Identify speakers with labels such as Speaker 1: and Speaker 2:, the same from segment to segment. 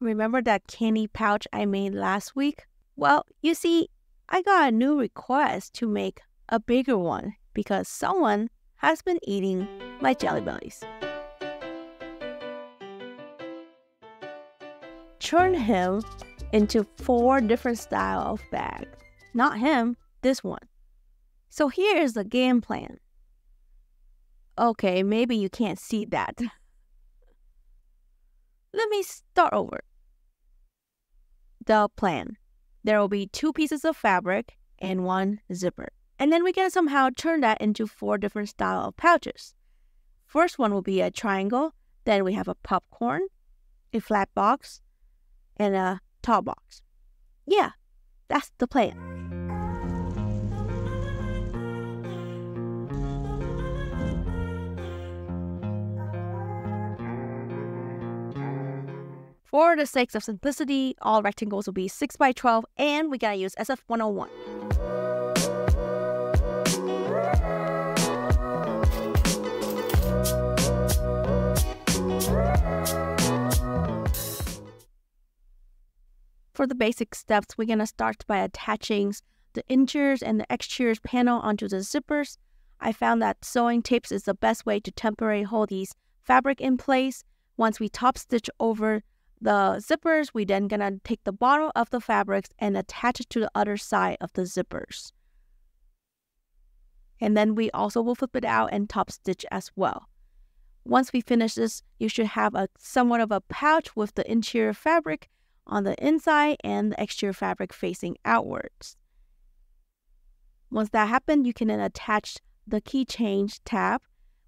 Speaker 1: Remember that candy pouch I made last week? Well, you see, I got a new request to make a bigger one because someone has been eating my jelly bellies. Turn him into four different style of bags. Not him, this one. So here is the game plan. Okay, maybe you can't see that. Me start over. The plan. There will be two pieces of fabric and one zipper. And then we can somehow turn that into four different style of pouches. First one will be a triangle, then we have a popcorn, a flat box, and a tall box. Yeah, that's the plan. For the sake of simplicity, all rectangles will be 6 by 12 and we gotta use SF101. For the basic steps, we're gonna start by attaching the interiors and the exteriors panel onto the zippers. I found that sewing tapes is the best way to temporarily hold these fabric in place. Once we top stitch over the zippers, we then gonna take the bottom of the fabrics and attach it to the other side of the zippers. And then we also will flip it out and top stitch as well. Once we finish this, you should have a somewhat of a pouch with the interior fabric on the inside and the exterior fabric facing outwards. Once that happens, you can then attach the keychain tab,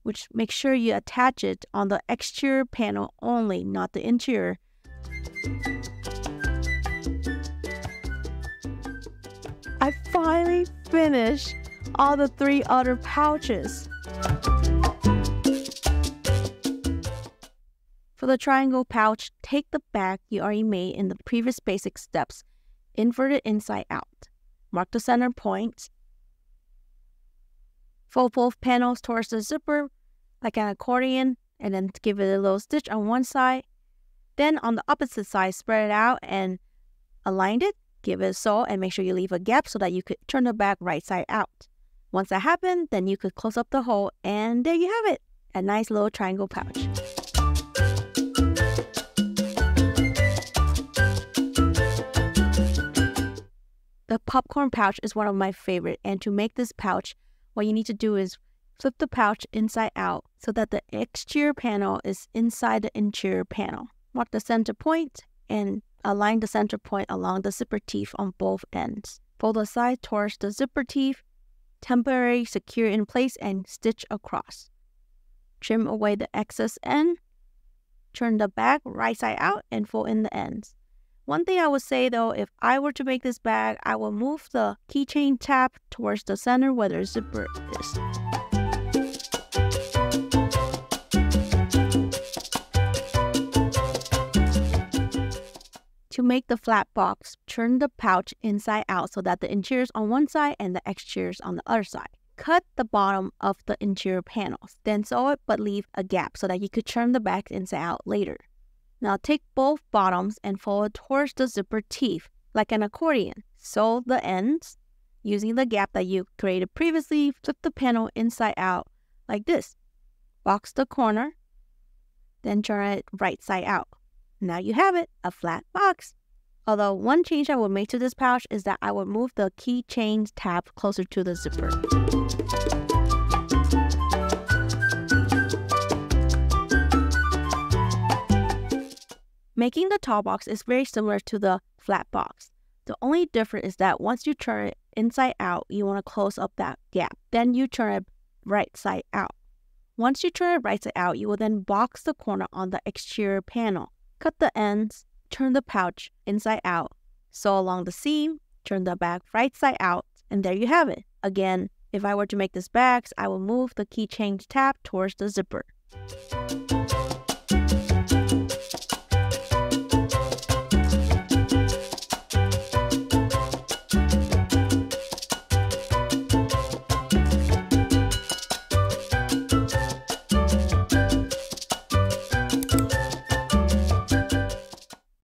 Speaker 1: which make sure you attach it on the exterior panel only, not the interior, I finally finished all the three other pouches. For the triangle pouch, take the bag you already made in the previous basic steps, invert it inside out. Mark the center point. Fold both panels towards the zipper like an accordion and then give it a little stitch on one side then on the opposite side, spread it out and align it, give it a sew and make sure you leave a gap so that you could turn the bag right side out. Once that happened, then you could close up the hole and there you have it, a nice little triangle pouch. The popcorn pouch is one of my favorite and to make this pouch, what you need to do is flip the pouch inside out so that the exterior panel is inside the interior panel. Mark the center point and align the center point along the zipper teeth on both ends. Fold the side towards the zipper teeth, temporarily secure in place and stitch across. Trim away the excess end, turn the bag right side out and fold in the ends. One thing I would say though, if I were to make this bag, I will move the keychain tab towards the center where the zipper is. To make the flat box, turn the pouch inside out so that the interior is on one side and the exterior is on the other side. Cut the bottom of the interior panels, then sew it but leave a gap so that you could turn the back inside out later. Now take both bottoms and fold towards the zipper teeth like an accordion. Sew the ends. Using the gap that you created previously, flip the panel inside out like this. Box the corner, then turn it right side out. Now you have it, a flat box. Although one change I would make to this pouch is that I would move the keychain tab closer to the zipper. Making the tall box is very similar to the flat box. The only difference is that once you turn it inside out, you want to close up that gap. Then you turn it right side out. Once you turn it right side out, you will then box the corner on the exterior panel. Cut the ends, turn the pouch inside out, sew along the seam, turn the bag right side out, and there you have it. Again, if I were to make this bags, I will move the keychain tab towards the zipper.